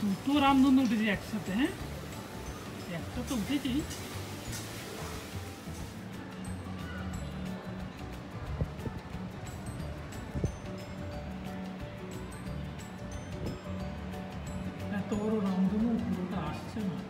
দুটো রামধনু উঠেছে একসাথে হ্যাঁ একটা তো উঠেছি তোর রামধনু পুরোটা আসছে না